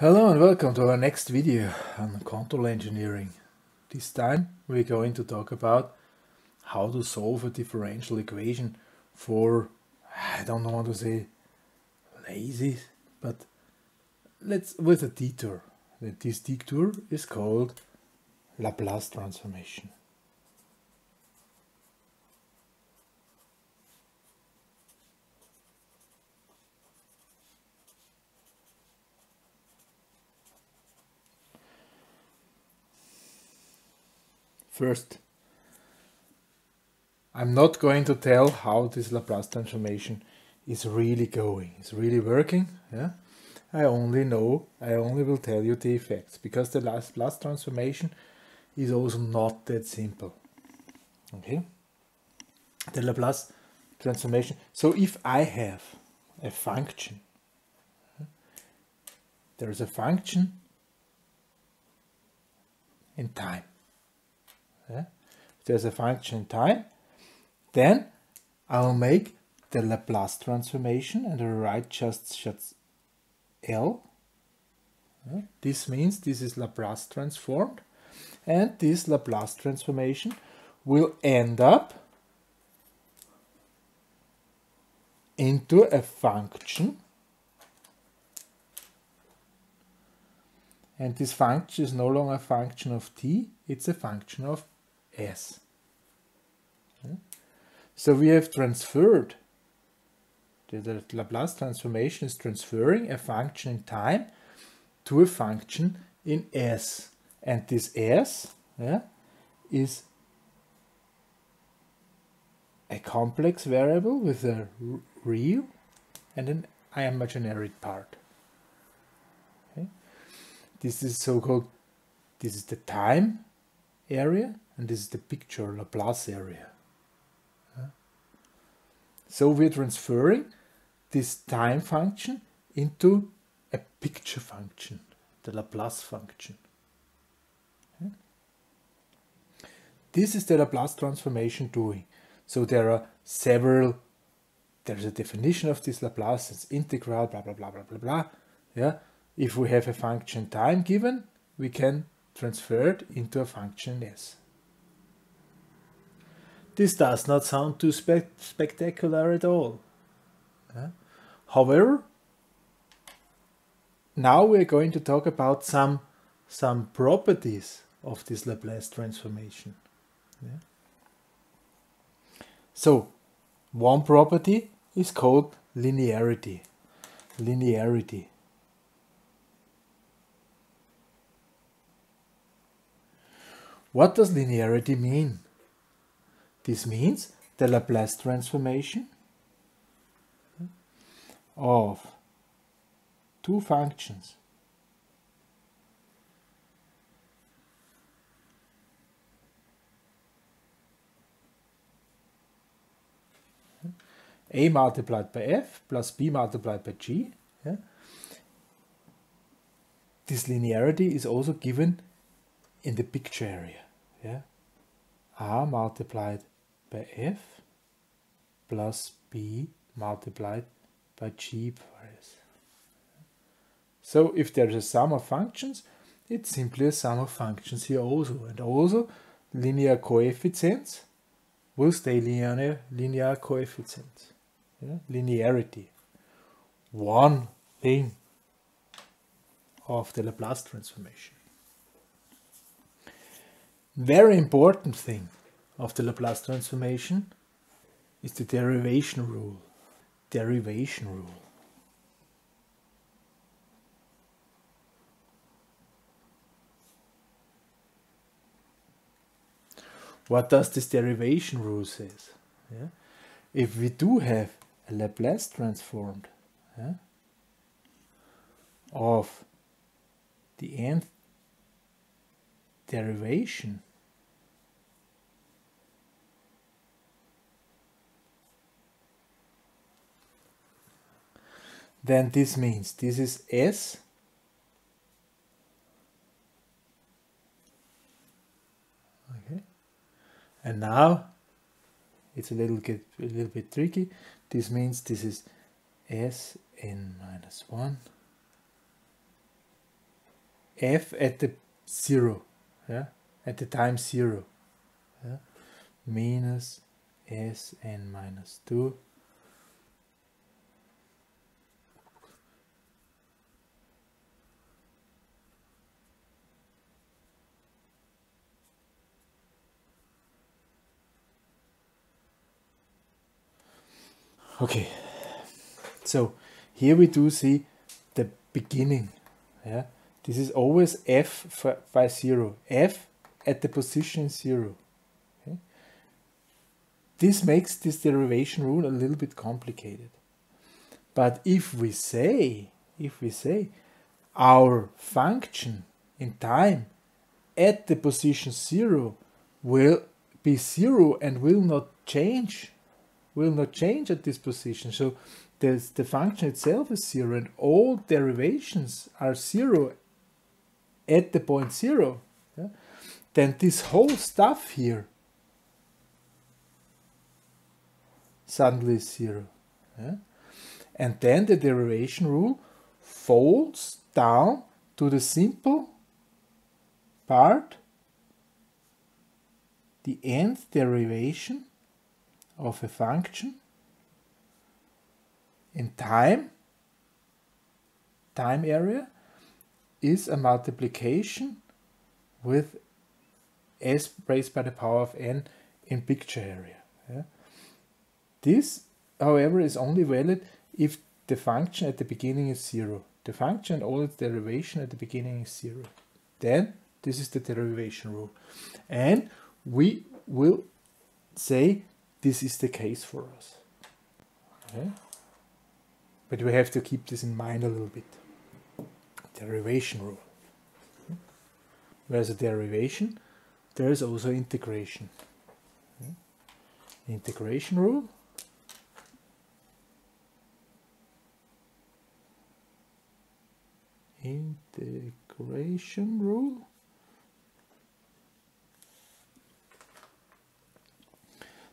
Hello and welcome to our next video on control engineering. This time we're going to talk about how to solve a differential equation for, I don't want to say lazy, but let's with a detour. This detour is called Laplace transformation. First, I'm not going to tell how this Laplace transformation is really going, it's really working. Yeah, I only know, I only will tell you the effects because the Laplace transformation is also not that simple. Okay, the Laplace transformation. So if I have a function, there is a function in time yeah? There's a function time, then I'll make the Laplace transformation and I'll write just, just L. Yeah? This means this is Laplace transformed and this Laplace transformation will end up into a function and this function is no longer a function of t, it's a function of s. Hmm? So we have transferred, the Laplace transformation is transferring a function in time to a function in s. And this s yeah, is a complex variable with a real and an imaginary part. Okay. This is so-called, this is the time area and this is the picture Laplace area. So we're transferring this time function into a picture function, the Laplace function. This is the Laplace transformation doing. So there are several, there's a definition of this Laplace, it's integral, blah, blah, blah, blah, blah, blah. Yeah. If we have a function time given, we can transfer it into a function s. This does not sound too spe spectacular at all. However, now we're going to talk about some, some properties of this Laplace transformation. Yeah. So, one property is called linearity. Linearity. What does linearity mean? This means the Laplace transformation of two functions a multiplied by f plus b multiplied by g. Yeah. This linearity is also given in the picture area. Yeah. a multiplied by f plus b multiplied by g s. So if there's a sum of functions, it's simply a sum of functions here also. And also linear coefficients will stay linear, linear coefficients. Yeah? Linearity. One thing of the Laplace transformation. Very important thing of the Laplace transformation is the derivation rule. Derivation rule. What does this derivation rule says? Yeah? If we do have a Laplace transformed yeah, of the nth derivation then this means this is S. Okay. And now it's a little bit a little bit tricky. This means this is S n minus 1 f at the zero, yeah, at the time zero, yeah, minus s n minus 2 Okay, so here we do see the beginning. Yeah, this is always f by zero. f at the position zero. Okay? This makes this derivation rule a little bit complicated. But if we say, if we say our function in time at the position zero will be zero and will not change will not change at this position. So the, the function itself is zero and all derivations are zero at the point zero. Yeah? Then this whole stuff here suddenly is zero. Yeah? And then the derivation rule folds down to the simple part, the nth derivation of a function in time, time area, is a multiplication with s raised by the power of n in picture area. Yeah. This, however, is only valid if the function at the beginning is zero. The function and all its derivation at the beginning is zero. Then this is the derivation rule. And we will say this is the case for us. Okay? But we have to keep this in mind a little bit. Derivation rule. Hmm? Whereas a derivation, there is also integration. Okay? Integration rule. Integration rule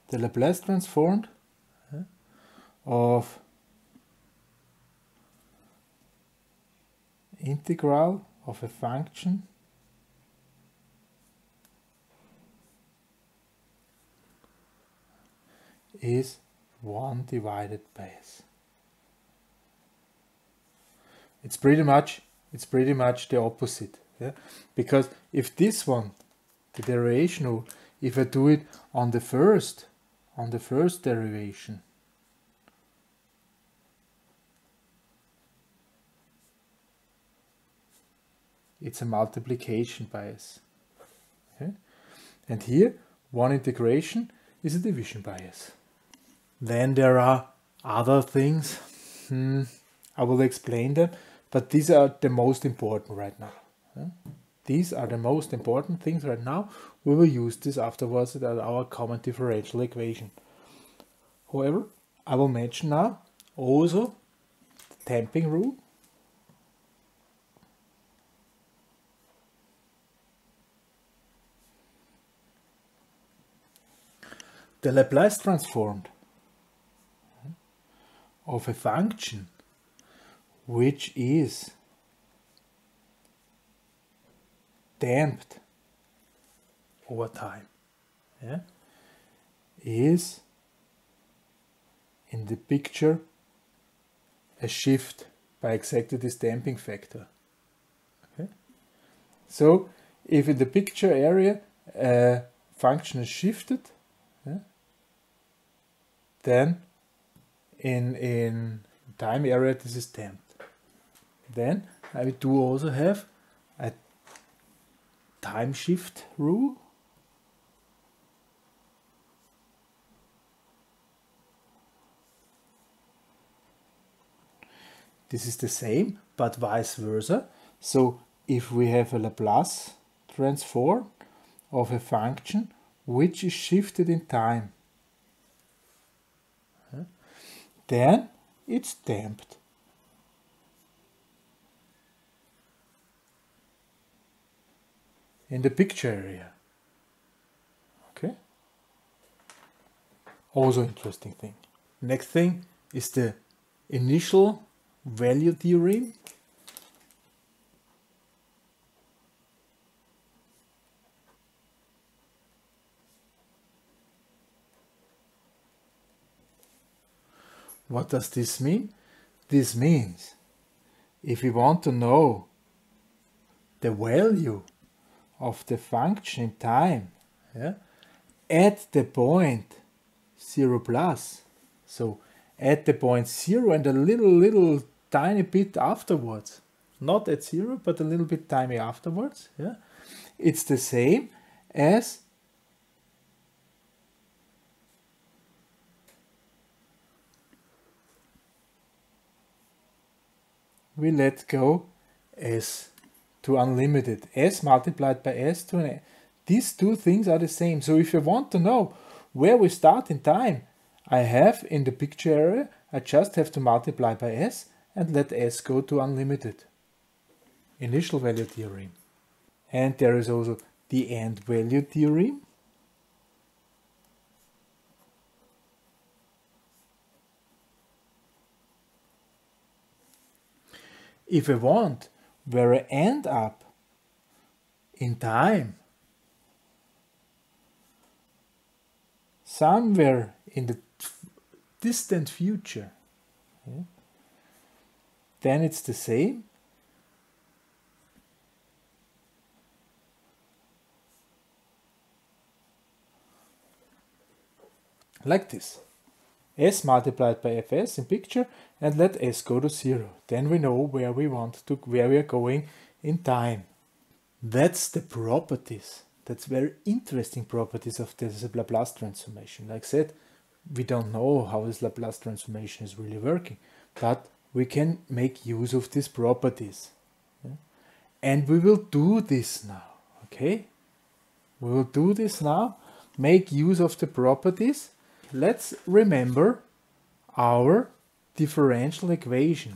the Laplace transform eh, of integral of a function is 1 divided by s. It's pretty much it's pretty much the opposite. Yeah? Because if this one, the derivation, if I do it on the first on the first derivation. It's a multiplication bias. Okay? And here, one integration is a division bias. Then there are other things. Hmm, I will explain them, but these are the most important right now. These are the most important things right now. We will use this afterwards as our common differential equation. However, I will mention now also the damping rule. The Laplace transform of a function which is damped over time yeah, is in the picture a shift by exactly this damping factor. Okay? So if in the picture area a function is shifted, yeah, then in, in time area this is damped. Then I do also have time shift rule. This is the same, but vice versa. So if we have a Laplace transform of a function which is shifted in time, then it's damped. in the picture area. Okay? Also interesting thing. Next thing is the initial value theorem. What does this mean? This means if we want to know the value of the function in time yeah, at the point 0 plus, so at the point 0 and a little, little tiny bit afterwards, not at 0, but a little bit tiny afterwards, yeah, it's the same as we let go s to unlimited. s multiplied by s to an These two things are the same. So if you want to know where we start in time, I have in the picture area, I just have to multiply by s and let s go to unlimited. Initial value theorem. And there is also the end value theorem. if I want where I end up in time, somewhere in the distant future, yeah, then it's the same. Like this. S multiplied by fs in picture and let s go to 0. Then we know where we want to, where we are going in time. That's the properties. That's very interesting properties of this Laplace transformation. Like I said, we don't know how this Laplace transformation is really working, but we can make use of these properties. And we will do this now, okay? We will do this now, make use of the properties let's remember our differential equation.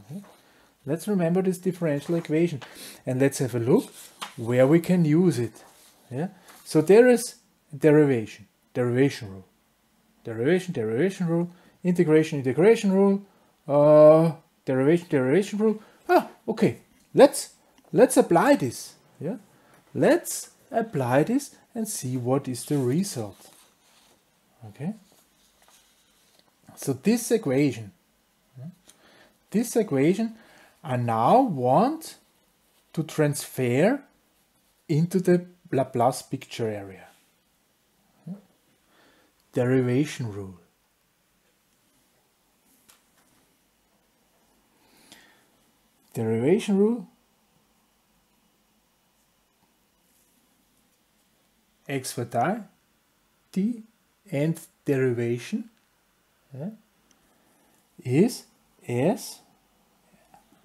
Okay. Let's remember this differential equation and let's have a look where we can use it. Yeah. So there is derivation, derivation rule, derivation, derivation rule, integration, integration rule, uh, derivation, derivation rule. Ah, okay. Let's let's apply this. Yeah. Let's apply this and see what is the result. Okay. So this equation, this equation, I now want to transfer into the Laplace picture area. Derivation rule. Derivation rule x for t, t and derivation yeah, is s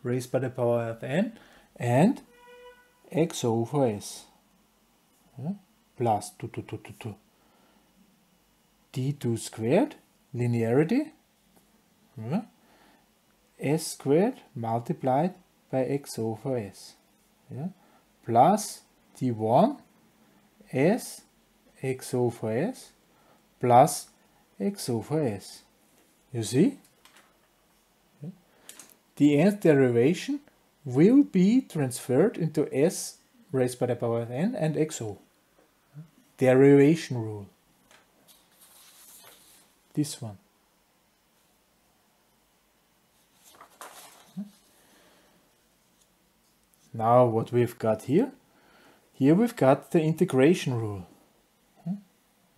raised by the power of n and x over s. Yeah, plus 2, 2, 2, 2, 2 d2 squared linearity. Yeah, s squared multiplied by x over s. Yeah, plus d1 s x over s plus x over s. You see? The nth derivation will be transferred into s raised by the power of n and xo. Derivation rule. This one. Now what we've got here, here we've got the integration rule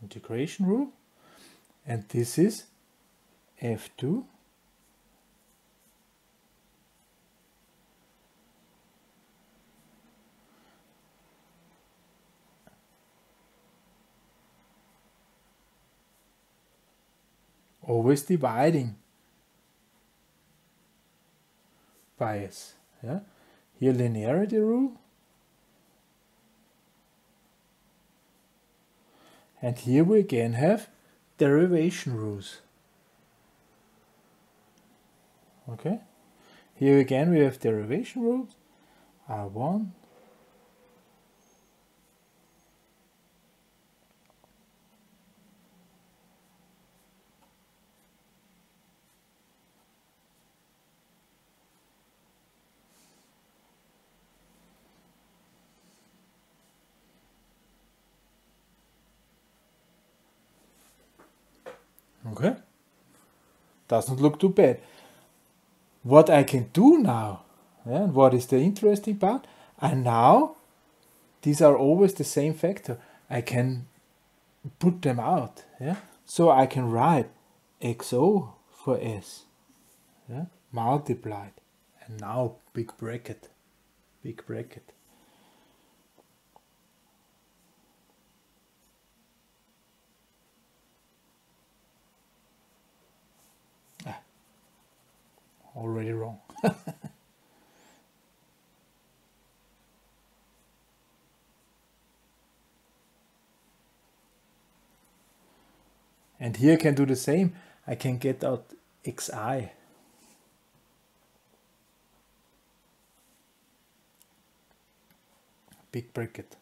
integration rule and this is f2 always dividing. Bias yeah? Here linearity rule. And here we again have derivation rules. Okay, here again we have derivation rules. R1, Okay. Doesn't look too bad. What I can do now, and what is the interesting part? And now, these are always the same factor. I can put them out. Yeah? So I can write xo for s yeah? multiplied and now big bracket, big bracket. Already wrong. And here I can do the same. I can get out xi. Big bracket.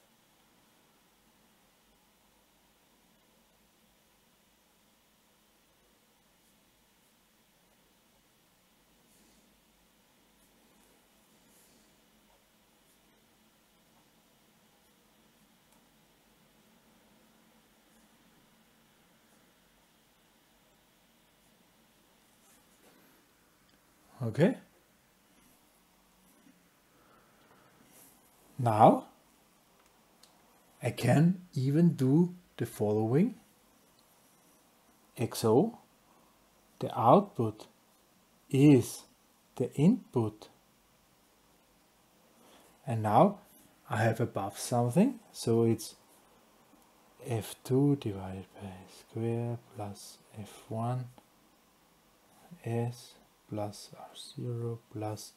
Okay. Now I can even do the following. XO, the output is the input. And now I have above something, so it's f2 divided by square plus f1 s plus R0 plus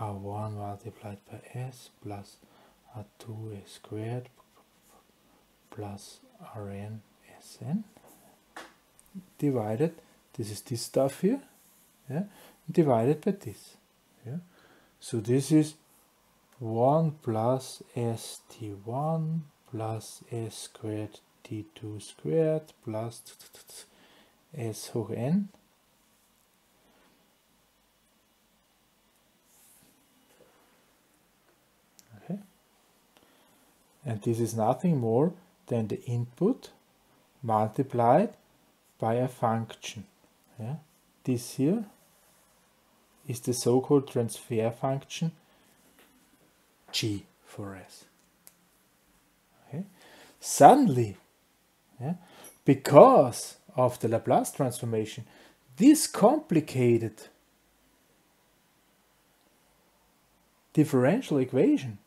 R1 multiplied by S plus R2 S squared plus Rn Sn divided, this is this stuff here, yeah, divided by this. Yeah. So this is 1 plus st1 plus s squared t2 squared plus s hoch n and this is nothing more than the input multiplied by a function. Yeah? This here is the so-called transfer function g for s. Okay? Suddenly, yeah, because of the Laplace transformation, this complicated differential equation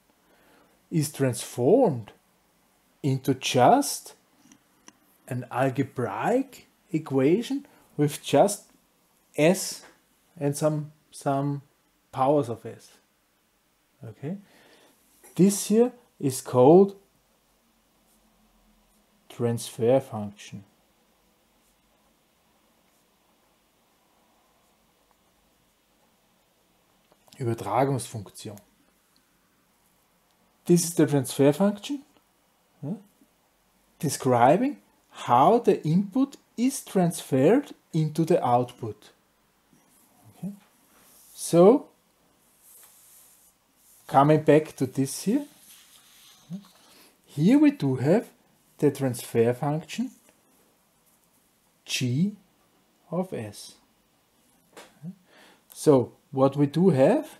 is transformed into just an algebraic equation with just s and some some powers of s. Okay? This here is called transfer function. Übertragungsfunktion this is the transfer function describing how the input is transferred into the output. Okay. So, coming back to this here, here we do have the transfer function g of s. So, what we do have,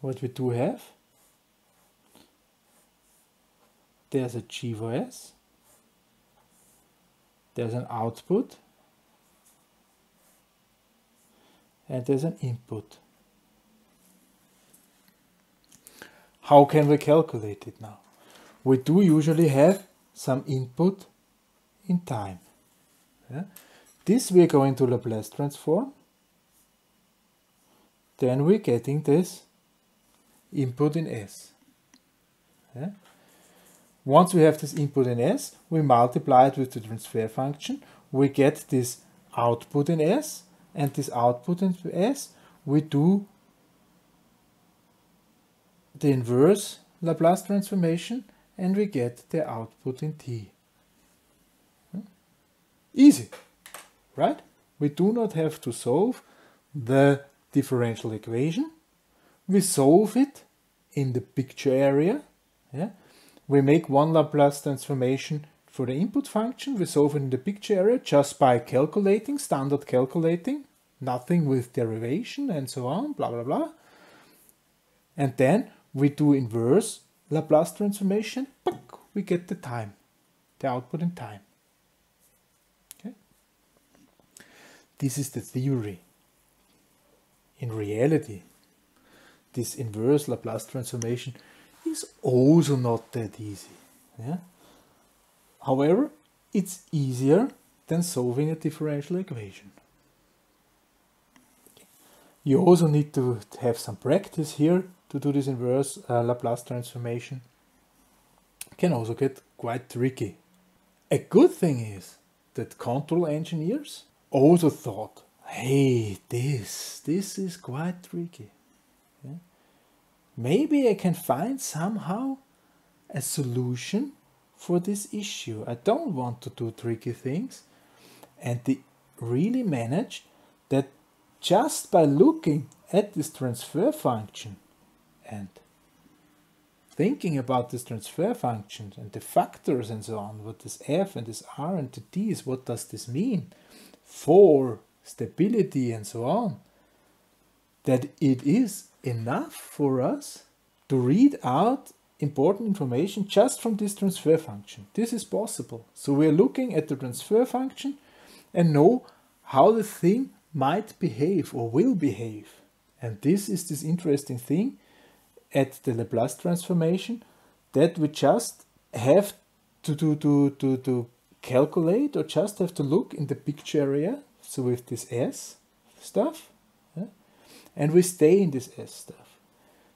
what we do have, there's a GVS, there's an output, and there's an input. How can we calculate it now? We do usually have some input in time. Yeah? This we're going to Laplace transform. Then we're getting this input in S. Yeah? Once we have this input in S, we multiply it with the transfer function. We get this output in S, and this output in S, we do the inverse Laplace transformation, and we get the output in T. Hmm? Easy, right? We do not have to solve the differential equation. We solve it in the picture area. Yeah? We make one Laplace transformation for the input function, we solve it in the picture area just by calculating, standard calculating, nothing with derivation and so on, blah, blah, blah. And then we do inverse Laplace transformation, we get the time, the output in time. Okay. This is the theory. In reality, this inverse Laplace transformation is also not that easy. Yeah? However, it's easier than solving a differential equation. You also need to have some practice here to do this inverse uh, Laplace transformation. It Can also get quite tricky. A good thing is that control engineers also thought, hey, this, this is quite tricky. Maybe I can find somehow a solution for this issue. I don't want to do tricky things. And they really managed that just by looking at this transfer function and thinking about this transfer function and the factors and so on, what this f and this r and the d is, what does this mean for stability and so on, that it is enough for us to read out important information just from this transfer function. This is possible. So we're looking at the transfer function and know how the thing might behave or will behave. And this is this interesting thing at the Laplace transformation that we just have to, to, to, to, to calculate or just have to look in the picture area. So with this S stuff, and we stay in this S stuff.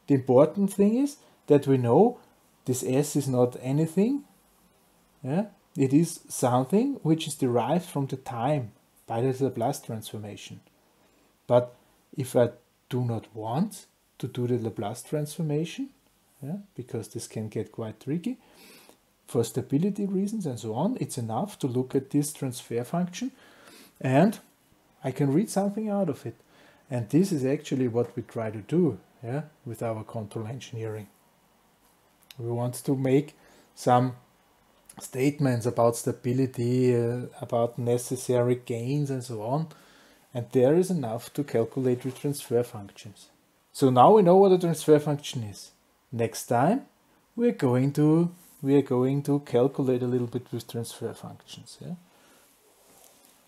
The important thing is that we know this S is not anything. Yeah? It is something which is derived from the time by the Laplace transformation. But if I do not want to do the Laplace transformation, yeah, because this can get quite tricky, for stability reasons and so on, it's enough to look at this transfer function and I can read something out of it. And this is actually what we try to do yeah, with our control engineering. We want to make some statements about stability, uh, about necessary gains and so on. And there is enough to calculate with transfer functions. So now we know what a transfer function is. Next time we're going to we are going to calculate a little bit with transfer functions. Yeah?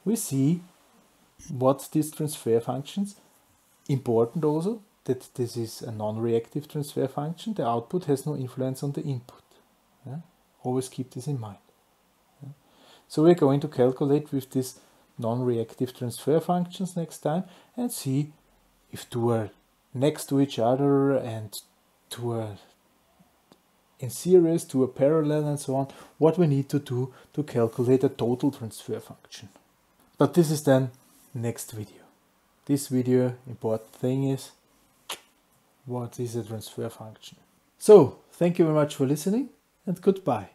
We see what these transfer functions important also that this is a non-reactive transfer function. The output has no influence on the input. Yeah? Always keep this in mind. So we're going to calculate with these non-reactive transfer functions next time and see if two are next to each other and two are in series, to a parallel and so on, what we need to do to calculate a total transfer function. But this is then next video. This video important thing is what is a transfer function. So, thank you very much for listening and goodbye.